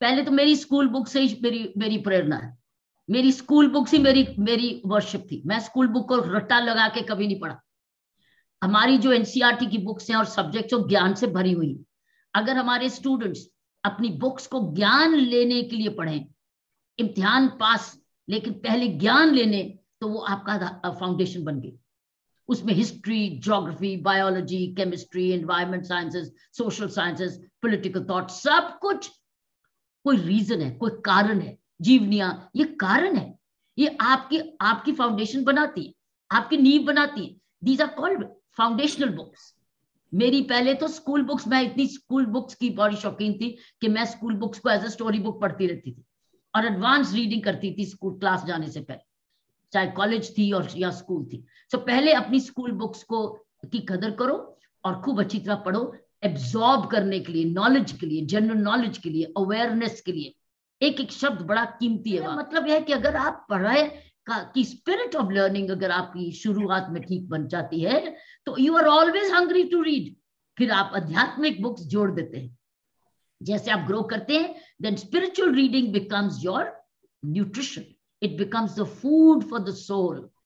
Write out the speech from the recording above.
पहले तो मेरी स्कूल बुक से ही मेरी मेरी प्रेरणा है। मेरी स्कूल बुक ही मेरी मेरी वर्शिप थी। मैं स्कूल बुक को रट्टा लगा के कभी नहीं पढ़ा। हमारी जो एनसीआरटी की बुक्स हैं और सब्जेक्ट्स वो ज्ञान से भरी हुई अगर हमारे स्टूडेंट्स अपनी बुक्स को ज्ञान लेने के लिए पढ़ें, इम्तिहान पास, लेकिन पहले ज्ञान लेने तो वो आपका फाउंडेशन बन गई। उसमें history geography biology chemistry environment sciences social sciences political thought सब कुछ कोई रीजन है कोई कारण है जीवनिया ये कारण है। ये आपकी आपकी फाउंडेशन बनाती है आपकी नींव बनाती है। These are called foundational books मेरी पहले तो स्कूल बुक्स मैं इतनी स्कूल बुक्स की बड़ी शौकीन थी कि मैं स्कूल बुक्स को एज अ स्टोरी बुक पढ़ती रहती थी और एडवांस रीडिंग करती थी स्कूल क्लास जाने से पहले। चाहे कॉलेज थी और या स्कूल थी। सो so, पहले अपनी स्कूल बुक्स को की कदर करो और खूब अच्छी तरह पढ़ो। एब्जॉर्ब करने के लिए नॉलेज के लिए जनरल नॉलेज के लिए अवेयरनेस के लिए एक एक शब्द बड़ा कीमती है मतलब यह है कि अगर आप पढ़ाए का की स्पिरिट ऑफ़ लर्निंग अगर आपकी शुरुआत में ठीक बन जाती है तो you are always hungry to read फिर आप आध्यात्मिक बुक्स जोड़ देते हैं। जैसे आप ग्रो करते हैं then spiritual reading becomes your nutrition it becomes the food for the soul